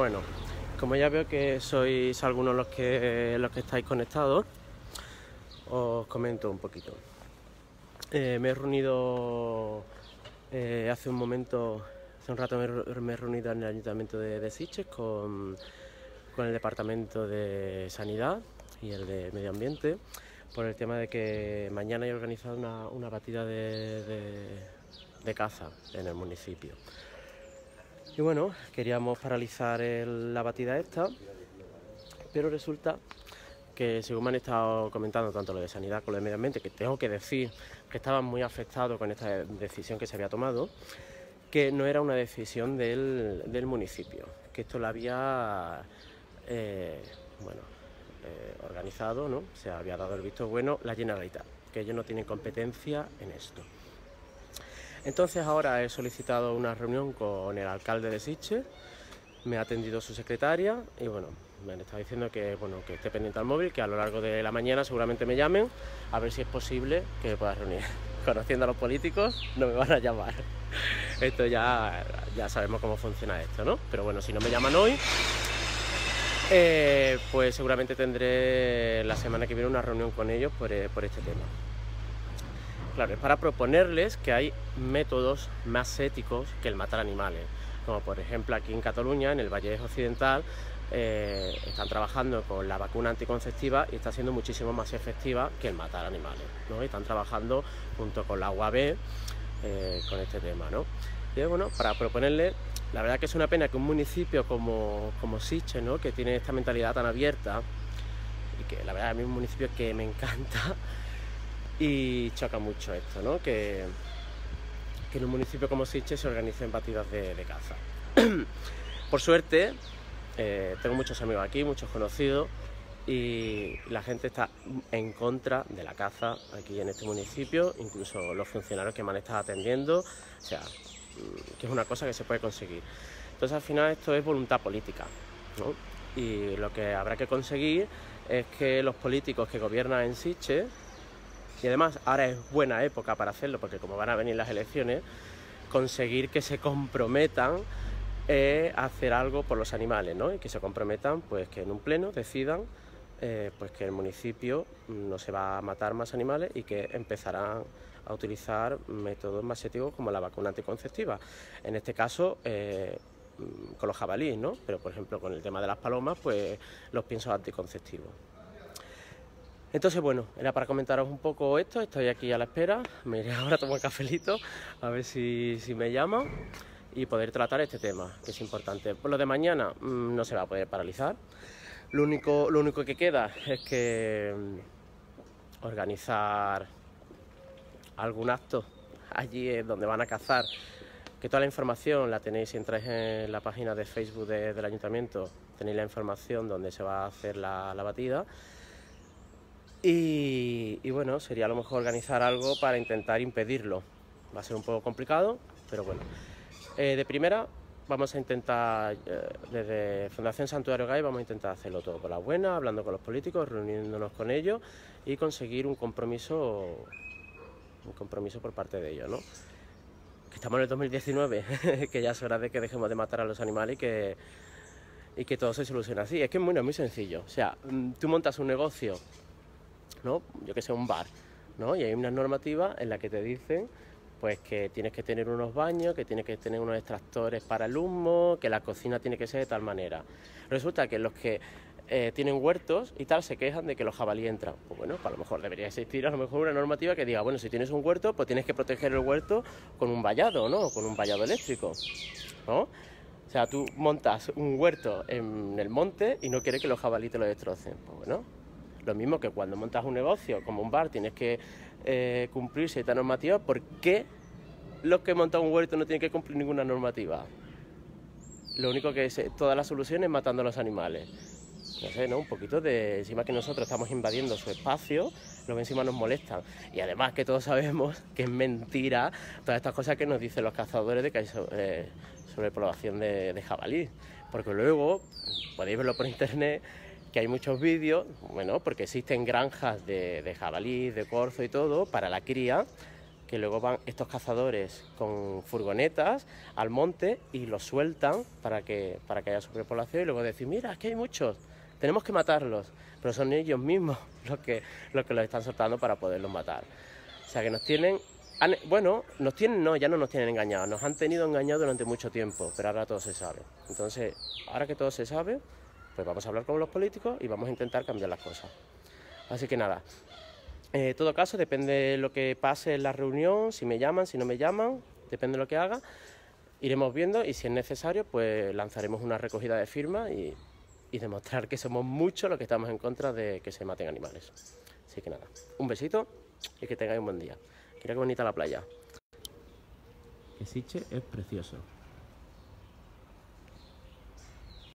Bueno, como ya veo que sois algunos los que, los que estáis conectados, os comento un poquito. Eh, me he reunido eh, hace un momento, hace un rato me, he reunido en el Ayuntamiento de, de Siches con, el Departamento de Sanidad y el de Medio Ambiente por el tema de que mañana he organizado una, batida de caza en el municipio. Y bueno, queríamos paralizar la batida esta, pero resulta que según me han estado comentando tanto lo de sanidad como lo de medio ambiente, que tengo que decir que estaban muy afectados con esta decisión que se había tomado, que no era una decisión del, municipio, que esto lo había eh, bueno, eh, organizado, ¿no? se había dado el visto bueno la Generalitat, que ellos no tienen competencia en esto. Entonces ahora he solicitado una reunión con el alcalde de Siche, me ha atendido su secretaria y bueno, me han estado diciendo que, bueno, que esté pendiente al móvil, que a lo largo de la mañana seguramente me llamen a ver si es posible que me pueda reunir. Conociendo a los políticos, no me van a llamar. Esto ya, ya sabemos cómo funciona esto, ¿no? Pero bueno, si no me llaman hoy, eh, pues seguramente tendré la semana que viene una reunión con ellos por, eh, por este tema. Claro, es para proponerles que hay métodos más éticos que el matar animales. Como por ejemplo aquí en Cataluña, en el Valle Occidental, eh, están trabajando con la vacuna anticonceptiva y está siendo muchísimo más efectiva que el matar animales. ¿no? Están trabajando junto con la UAB eh, con este tema. ¿no? Y bueno, para proponerles, la verdad que es una pena que un municipio como, como Siche, ¿no? que tiene esta mentalidad tan abierta, y que la verdad es un municipio que me encanta, y choca mucho esto, ¿no? Que, que en un municipio como Siche se organicen batidas de, caza. Por suerte, eh, tengo muchos amigos aquí, muchos conocidos, y la gente está en contra de la caza aquí en este municipio, incluso los funcionarios que me han estado atendiendo, o sea, mm, que es una cosa que se puede conseguir. Entonces al final esto es voluntad política, ¿no? Y lo que habrá que conseguir es que los políticos que gobiernan en Siche y además ahora es buena época para hacerlo porque como van a venir las elecciones, conseguir que se comprometan eh, a hacer algo por los animales, ¿no? Y que se comprometan, pues que en un pleno decidan eh, pues que el municipio no se va a matar más animales y que empezarán a utilizar métodos más éticos como la vacuna anticonceptiva. En este caso, eh, con los jabalíes, ¿no? Pero por ejemplo con el tema de las palomas, pues los piensos anticonceptivos. Entonces, bueno, era para comentaros un poco esto, estoy aquí a la espera, me iré ahora a tomar cafelito, a ver si, me llaman y poder tratar este tema, que es importante. Por lo de mañana mm, no se va a poder paralizar, lo único, lo único que queda es que mm, organizar algún acto. Allí donde van a cazar, que toda la información la tenéis si entráis en la página de Facebook del ayuntamiento, tenéis la información donde se va a hacer la batida y, bueno, sería a lo mejor organizar algo para intentar impedirlo. Va a ser un poco complicado, pero bueno. Eh, de primera, vamos a intentar, eh, desde Fundación Santuario Gay, vamos a intentar hacerlo todo por la buena, hablando con los políticos, reuniéndonos con ellos y conseguir un compromiso, un compromiso por parte de ellos, ¿no? Que estamos en el 2019, que ya es hora de que dejemos de matar a los animales y que, y que todo se solucione así. Es que es muy, muy sencillo. O sea, mm, tú montas un negocio ¿no? Yo que sé, un bar, ¿no? Y hay una normativa en la que te dicen pues que tienes que tener unos baños, que tienes que tener unos extractores para el humo, que la cocina tiene que ser de tal manera. Resulta que los que eh, tienen huertos y tal se quejan de que los jabalíes entran. Pues bueno, pues a lo mejor debería existir a lo mejor una normativa que diga, bueno, si tienes un huerto, pues tienes que proteger el huerto con un vallado, ¿no? Con un vallado eléctrico, ¿no? O sea, tú montas un huerto en el monte y no quieres que los jabalíes te lo destrocen. Pues bueno, lo mismo que cuando montas un negocio como un bar tienes que eh, cumplir cierta normativa, ¿por qué los que montan un huerto no tienen que cumplir ninguna normativa? Lo único que es, toda la solución es matando a los animales. No sé, ¿no? Un poquito de. Encima que nosotros estamos invadiendo su espacio, los encima nos molestan. Y además que todos sabemos que es mentira todas estas cosas que nos dicen los cazadores de que hay sobre, eh, población de, de jabalí. Porque luego, podéis verlo por internet, que hay muchos vídeos, bueno, porque existen granjas de, jabalí, de corzo y todo para la cría, que luego van estos cazadores con furgonetas al monte y los sueltan para que, para que haya sobrepoblación y luego decir, mira, aquí hay muchos, tenemos que matarlos, pero son ellos mismos los que, los que los están soltando para poderlos matar. O sea que nos tienen, bueno, nos tienen, no, ya no nos tienen engañados, nos han tenido engañados durante mucho tiempo, pero ahora todo se sabe. Entonces, ahora que todo se sabe, pues vamos a hablar con los políticos y vamos a intentar cambiar las cosas. Así que nada, en todo caso, depende de lo que pase en la reunión, si me llaman, si no me llaman, depende de lo que haga, iremos viendo y si es necesario, pues lanzaremos una recogida de firmas y, demostrar que somos muchos los que estamos en contra de que se maten animales. Así que nada, un besito y que tengáis un buen día. Mira qué bonita la playa. Siche es precioso.